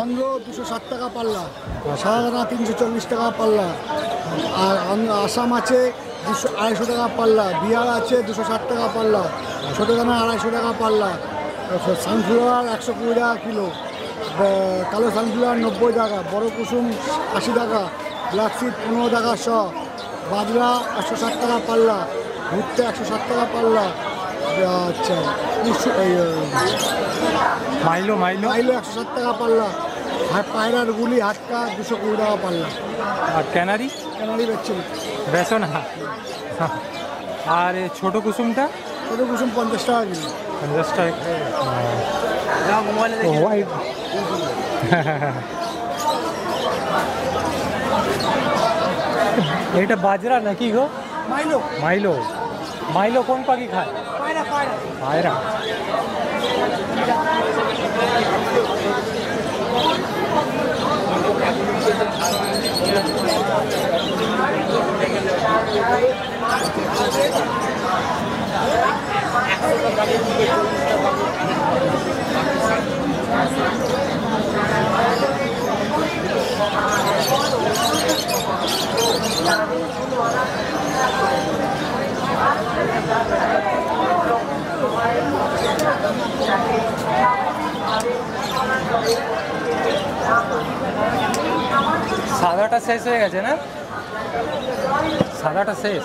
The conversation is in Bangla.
অন্ধ্র দুশো ষাট টাকা পাল্লা সাদানা তিনশো চল্লিশ টাকা পাল্লা আর আসাম আছে দুশো আড়াইশো টাকা পাল্লা বিহার আছে দুশো ষাট টাকা পাল্লা ছোটো দানা আড়াইশো টাকা পাল্লা সানফ্লাওয়ার একশো কুড়ি টাকা কিলো কালো সানফ্লাওয়ার নব্বই টাকা বড় কুসুম আশি টাকা ব্ল্যাক সিড পনেরো টাকা শখ বাজরা একশো ষাট টাকা পাল্লা ভুট্টা একশো ষাট টাকা পাল্লা আচ্ছা মাইলো মাইলো? মাইলো একশো ষাট টাকা পাল্লা আর পায়রার গুলি হাটকা দুশো কুড়ি টাকা পাল্লা। আর ক্যানারি? কেনারি বেচছে। বেসো না? আর এ ছোট কুসুমটা? ছোটো কুসুম পঞ্চাশ টাকা কিলো পঞ্চাশ টাকা। ও, হোয়াইট। এটা বাজরা নাকি গো মাইলো মাইলো মাইলো কোন পাখি খায় পায়রা পায়রা পায়রা সাদাটা শেষ হয়ে গেছে না? সাদাটা শেষ।